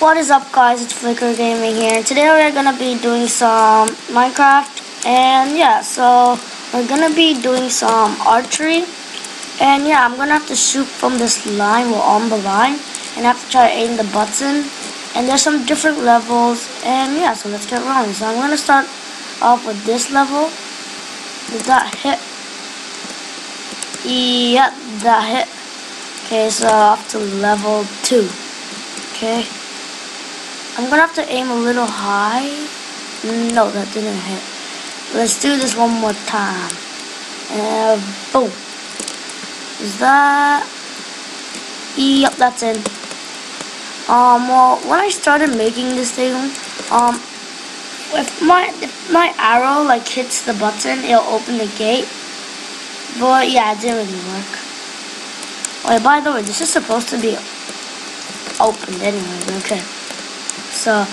What is up guys, it's Flicker Gaming here today we're gonna be doing some Minecraft and yeah, so we're gonna be doing some archery and yeah, I'm gonna have to shoot from this line, we're on the line and I have to try to aim the button and there's some different levels and yeah, so let's get rolling. So I'm gonna start off with this level. Did that hit? Yep, that hit. Okay, so off to level 2. Okay. I'm gonna have to aim a little high. No, that didn't hit. Let's do this one more time. And boom. Is that? Yep, that's in. Um, well, when I started making this thing, um, if my if my arrow like hits the button, it'll open the gate. But yeah, it didn't really work. Oh, yeah, by the way, this is supposed to be opened anyway. Okay. So, I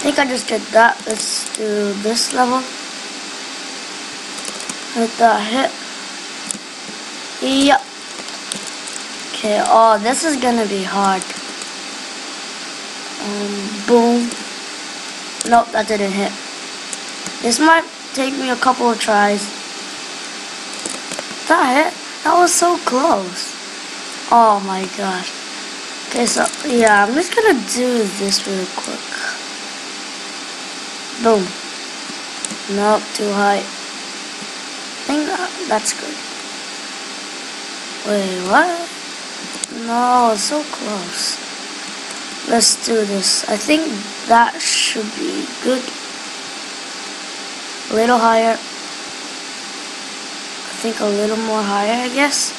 think I just did that. Let's do this level. Hit that hit. Yep. Okay, oh, this is gonna be hard. Um, boom. Nope, that didn't hit. This might take me a couple of tries. That hit? That was so close. Oh my gosh. Okay, so yeah, I'm just gonna do this real quick. Boom. Nope, too high. I think that, that's good. Wait, what? No, so close. Let's do this. I think that should be good. A little higher. I think a little more higher, I guess.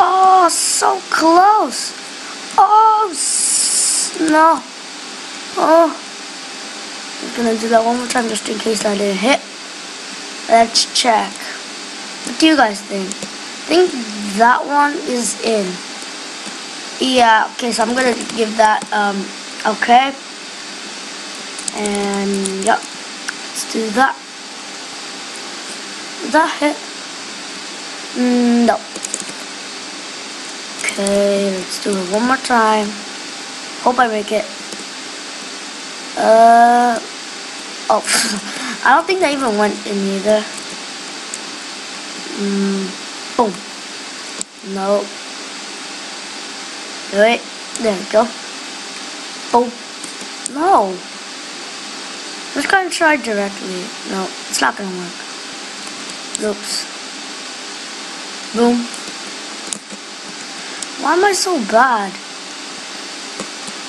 Oh, so close. No. Oh. I'm gonna do that one more time just in case I didn't hit. Let's check. What do you guys think? I think that one is in. Yeah, okay, so I'm gonna give that, um, okay. And, yep. Let's do that. that hit? Mm, no. Okay, let's do it one more time. Hope I make it. Uh, oh, I don't think that even went in either. Mm, boom. No. Wait, there we go. Boom. No. Let's go and try directly. No, it's not gonna work. Oops. Boom. Why am I so bad?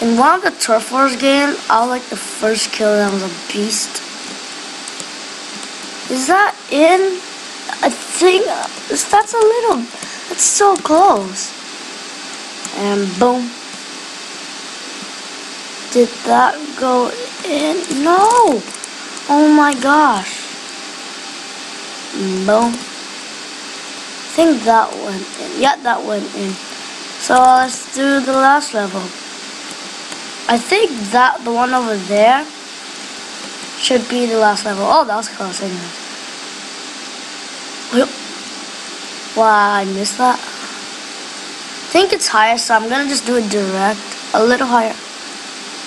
In one of the Turf Wars games, I like the first kill that was a beast. Is that in? I think that's a little, that's so close. And boom. Did that go in? No! Oh my gosh. Boom. I think that went in. Yeah, that went in. So let's do the last level. I think that the one over there should be the last level. Oh, that was close anyway. Wow, I missed that. I think it's higher, so I'm gonna just do it direct. A little higher.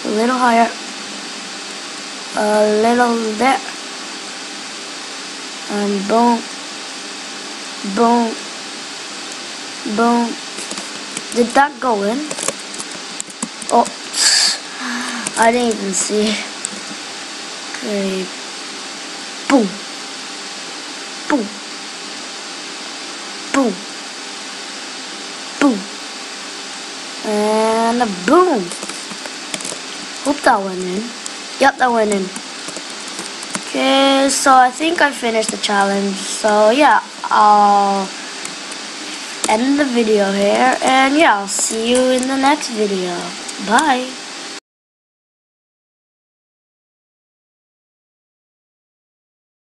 A little higher. A little there. And boom. Boom. Boom. Did that go in? I didn't even see. Okay. Boom. Boom. Boom. Boom. And a boom. Hope that went in. Yep, that went in. Okay, so I think I finished the challenge. So yeah, I'll end the video here and yeah I'll see you in the next video bye